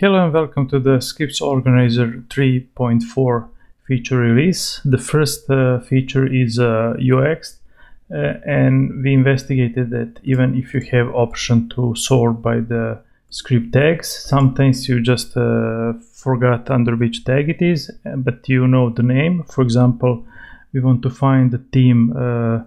Hello and welcome to the Scripts Organizer 3.4 feature release. The first uh, feature is uh, UX uh, and we investigated that even if you have option to sort by the script tags, sometimes you just uh, forgot under which tag it is, but you know the name. For example, we want to find the theme uh,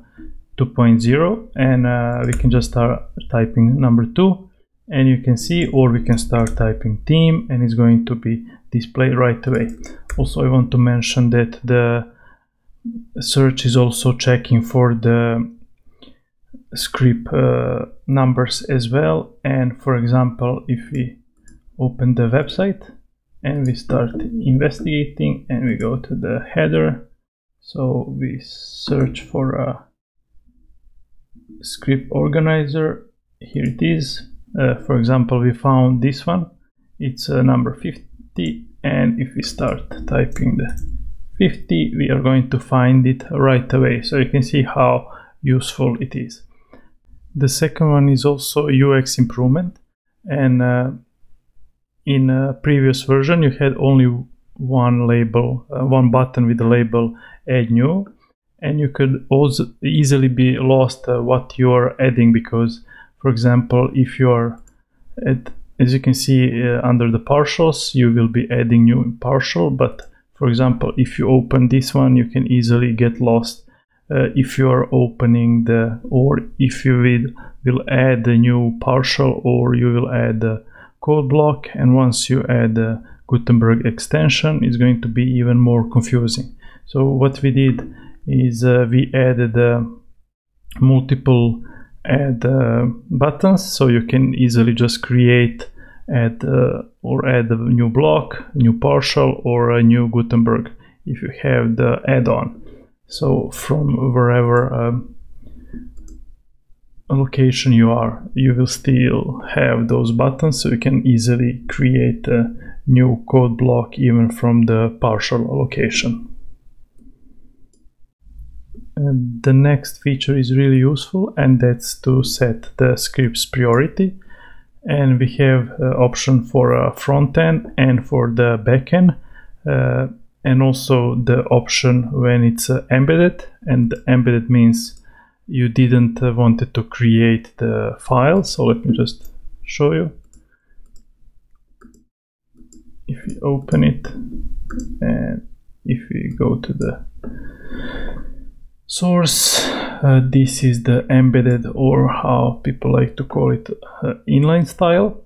2.0 and uh, we can just start typing number 2 and you can see or we can start typing theme and it's going to be displayed right away. Also i want to mention that the search is also checking for the script uh, numbers as well. And for example if we open the website and we start investigating and we go to the header. So we search for a script organizer. Here it is uh, for example we found this one. It's uh, number 50 and if we start typing the 50 we are going to find it right away. So you can see how useful it is. The second one is also UX improvement and uh, in a previous version you had only one label uh, one button with the label add new and you could also easily be lost uh, what you are adding because for example if you are at as you can see uh, under the partials you will be adding new partial but for example if you open this one you can easily get lost uh, if you are opening the or if you will, will add a new partial or you will add a code block and once you add a Gutenberg extension it's going to be even more confusing. So what we did is uh, we added uh, multiple add uh, buttons. So you can easily just create add uh, or add a new block new partial or a new Gutenberg if you have the add-on. So from wherever um, location you are you will still have those buttons. So you can easily create a new code block even from the partial location the next feature is really useful and that's to set the script's priority. And we have uh, option for a front end and for the backend uh, and also the option when it's uh, embedded. And embedded means you didn't uh, wanted to create the file. So let me just show you. If we open it and if we go to the source uh, this is the embedded or how people like to call it uh, inline style.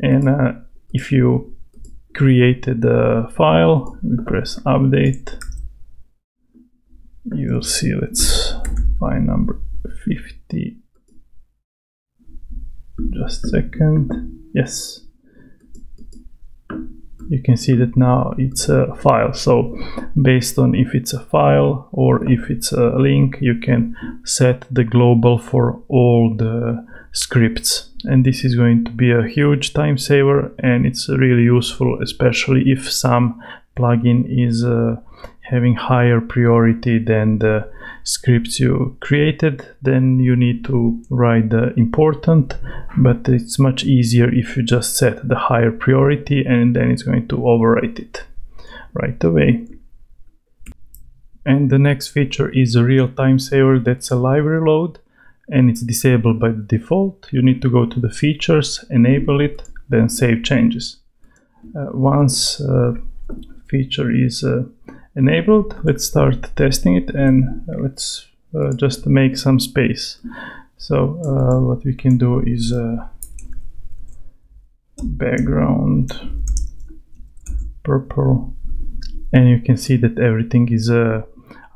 And uh, if you created the file we press update you'll see let's find number 50 just a second. Yes you can see that now it's a file. So based on if it's a file or if it's a link you can set the global for all the scripts. And this is going to be a huge time saver and it's really useful especially if some plugin is uh, having higher priority than the scripts you created then you need to write the important but it's much easier if you just set the higher priority and then it's going to overwrite it right away. And the next feature is a real time saver that's a live reload and it's disabled by the default. You need to go to the features enable it then save changes. Uh, once uh, feature is uh, enabled. Let's start testing it and uh, let's uh, just make some space. So uh, what we can do is uh, background purple. And you can see that everything is uh,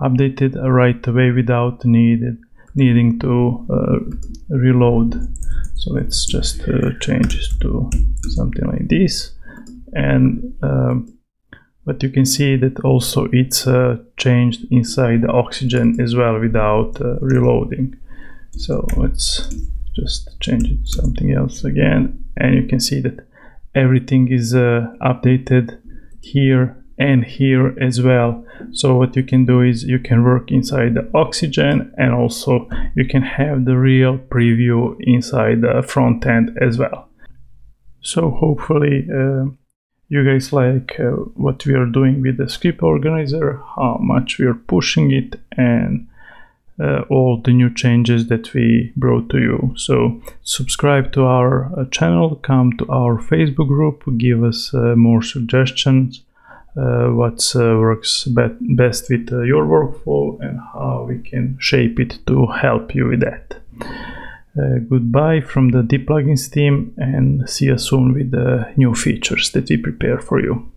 updated right away without needed needing to uh, reload. So let's just change it to something like this. And but you can see that also it's uh, changed inside the oxygen as well without uh, reloading. So let's just change it to something else again. And you can see that everything is uh, updated here and here as well. So what you can do is you can work inside the oxygen and also you can have the real preview inside the front end as well. So hopefully uh, you guys like uh, what we are doing with the script organizer, how much we are pushing it, and uh, all the new changes that we brought to you. So subscribe to our uh, channel, come to our Facebook group, give us uh, more suggestions, uh, what uh, works be- best with your workflow, and how we can shape it to help you with that. Uh, goodbye from the DPlugins team and see you soon with the new features that we prepare for you.